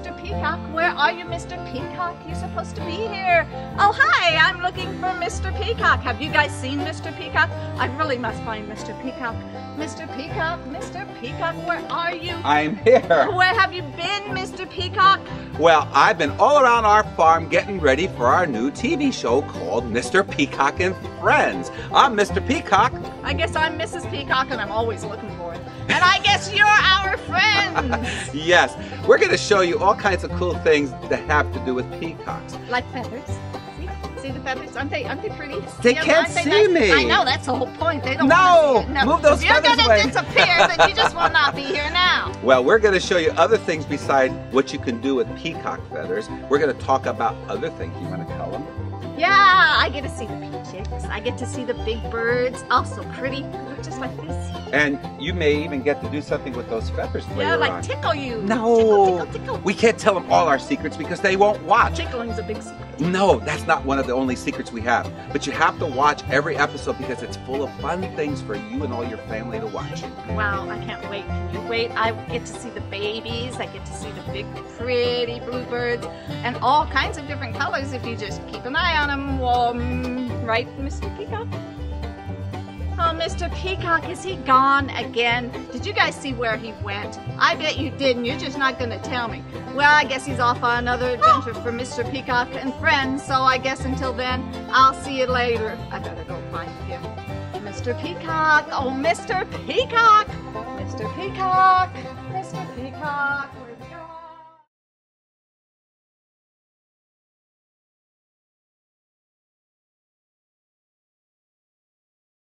Mr. Peacock. Where are you, Mr. Peacock? You're supposed to be here. Oh, hi, looking for Mr. Peacock. Have you guys seen Mr. Peacock? I really must find Mr. Peacock. Mr. Peacock, Mr. Peacock, where are you? I'm here. Where have you been, Mr. Peacock? Well, I've been all around our farm getting ready for our new TV show called Mr. Peacock and Friends. I'm Mr. Peacock. I guess I'm Mrs. Peacock and I'm always looking for it. And I guess you're our friends. Yes, we're going to show you all kinds of cool things that have to do with peacocks. like feathers. See? See the feathers? Aren't they aren't they pretty? They Yeah, can't they see nice? me. I know, that's the whole point. They don't No! wanna see. Move those if you're gonna away. disappear, then you just will not be here now. Well, we're going to show you other things besides what you can do with peacock feathers. We're going to talk about other things. You want to tell them? Yeah, I get to see the peachicks. I get to see the big birds. Also pretty, just like this. And you may even get to do something with those feathers later Yeah, like on. tickle you. No. Tickle, tickle, tickle. We can't tell them all our secrets because they won't watch. Tickling's a big secret. No, that's not one of the only secrets we have. But you have to watch every episode because it's full of fun things for you and all your family to watch. Wow, I can't wait. Can you wait? I get to see the babies. I get to see the big, pretty bluebirds and all kinds of different colors if you just keep an eye on them. Um, right, Mr. Peacock? Uh, oh, Mr. Peacock, is he gone again? Did you guys see where he went? I bet you didn't. You're just not going to tell me. Well, I guess he's off on another adventure for Mr. Peacock and friends, so I guess until then, I'll see you later. I better go find him. Mr. Peacock! Oh, Mr. Peacock! Mr. Peacock! Mr. Peacock!